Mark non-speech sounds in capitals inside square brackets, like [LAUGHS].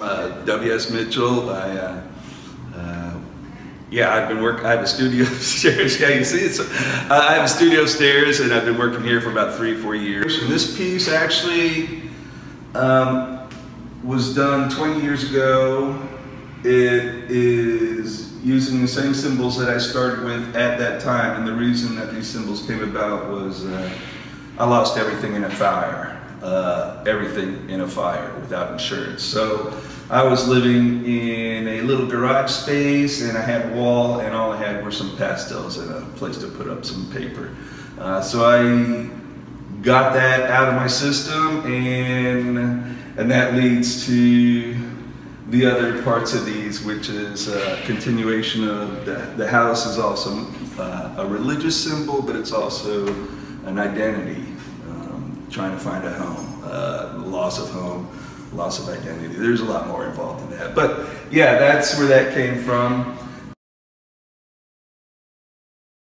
Uh, W.S. Mitchell. I, uh, uh, yeah, I've been working. I have a studio [LAUGHS] upstairs. Yeah, you see. Uh, I have a studio upstairs, and I've been working here for about three, four years. And this piece actually um, was done 20 years ago. It is using the same symbols that I started with at that time, and the reason that these symbols came about was uh, I lost everything in a fire uh, everything in a fire without insurance. So I was living in a little garage space and I had a wall and all I had were some pastels and a place to put up some paper. Uh, so I got that out of my system and and that leads to the other parts of these, which is a continuation of the, the house is also uh, a religious symbol, but it's also an identity trying to find a home, uh, loss of home, loss of identity. There's a lot more involved in that. But yeah, that's where that came from.